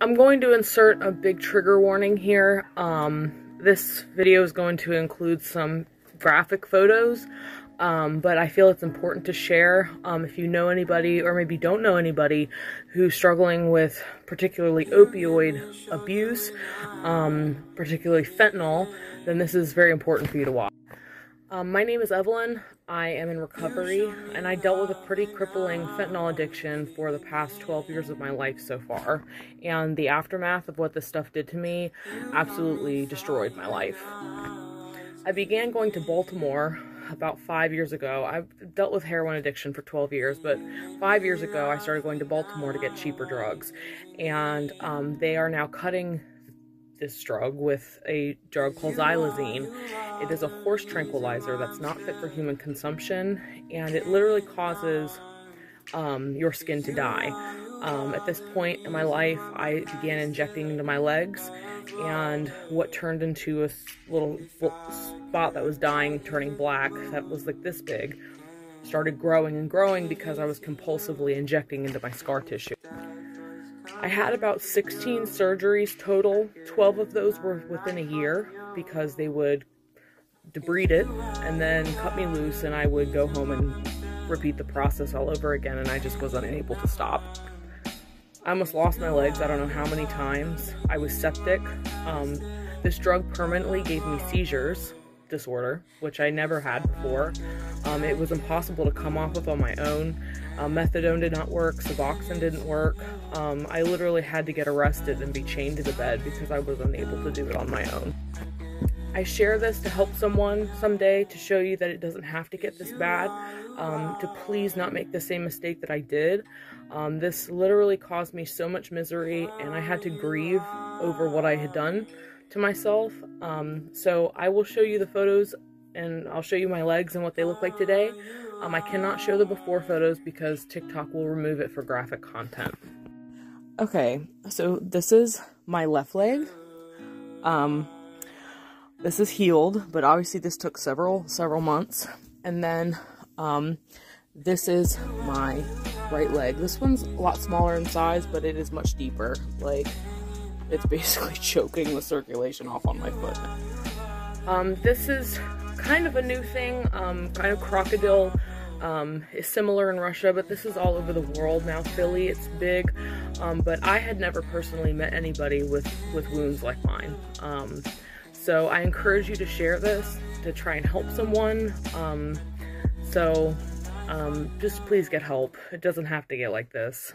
I'm going to insert a big trigger warning here. Um, this video is going to include some graphic photos, um, but I feel it's important to share. Um, if you know anybody, or maybe don't know anybody, who's struggling with particularly opioid abuse, um, particularly fentanyl, then this is very important for you to watch. Um, my name is Evelyn. I am in recovery, and I dealt with a pretty crippling fentanyl addiction for the past 12 years of my life so far. And the aftermath of what this stuff did to me absolutely destroyed my life. I began going to Baltimore about five years ago. I've dealt with heroin addiction for 12 years, but five years ago I started going to Baltimore to get cheaper drugs. And um, they are now cutting this drug with a drug called xylazine. It is a horse tranquilizer that's not fit for human consumption, and it literally causes um, your skin to die. Um, at this point in my life, I began injecting into my legs, and what turned into a little spot that was dying, turning black, that was like this big, started growing and growing because I was compulsively injecting into my scar tissue. I had about 16 surgeries total. 12 of those were within a year because they would debride it and then cut me loose and I would go home and repeat the process all over again and I just was unable to stop. I almost lost my legs, I don't know how many times. I was septic. Um, this drug permanently gave me seizures disorder, which I never had before. Um, it was impossible to come off of on my own. Uh, methadone did not work, Suboxone didn't work. Um, I literally had to get arrested and be chained to the bed because I was unable to do it on my own. I share this to help someone someday to show you that it doesn't have to get this bad, um, to please not make the same mistake that I did. Um, this literally caused me so much misery and I had to grieve over what I had done to myself. Um, so I will show you the photos and I'll show you my legs and what they look like today. Um, I cannot show the before photos because TikTok will remove it for graphic content. Okay, so this is my left leg. Um, this is healed, but obviously this took several, several months. And then, um, this is my right leg. This one's a lot smaller in size, but it is much deeper. Like, it's basically choking the circulation off on my foot. Um, this is kind of a new thing, um, kind of crocodile um, is similar in Russia, but this is all over the world now. Philly, it's big, um, but I had never personally met anybody with, with wounds like mine. So I encourage you to share this, to try and help someone. Um, so um, just please get help. It doesn't have to get like this.